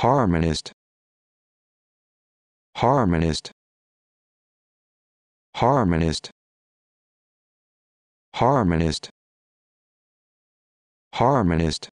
harmonist. Harmonist. Harmonist. Harmonist. Harmonist.